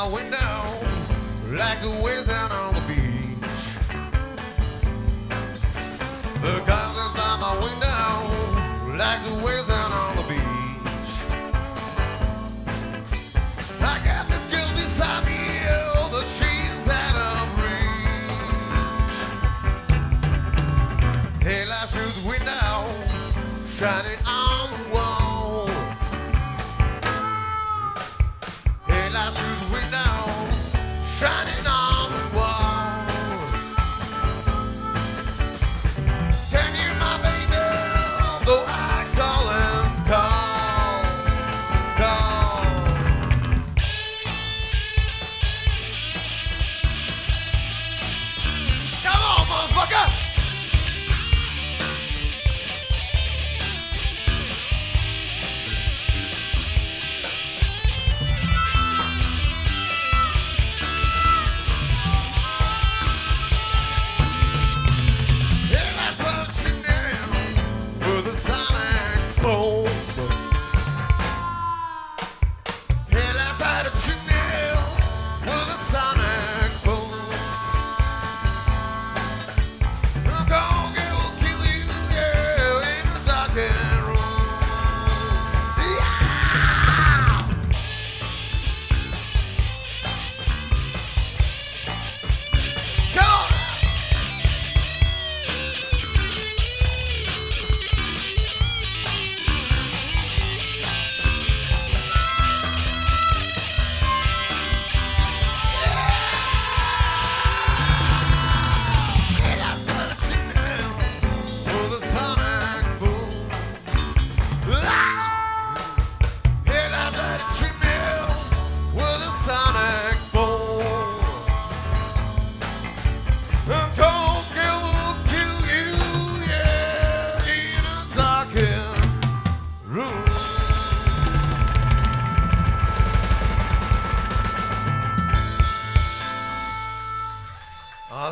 My window, like the waves out on the beach. The cars by my window, like the waves out on the beach. I got this girl beside me, oh, the she's out of reach. Headlights through the window, shining on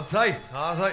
浅い。浅い。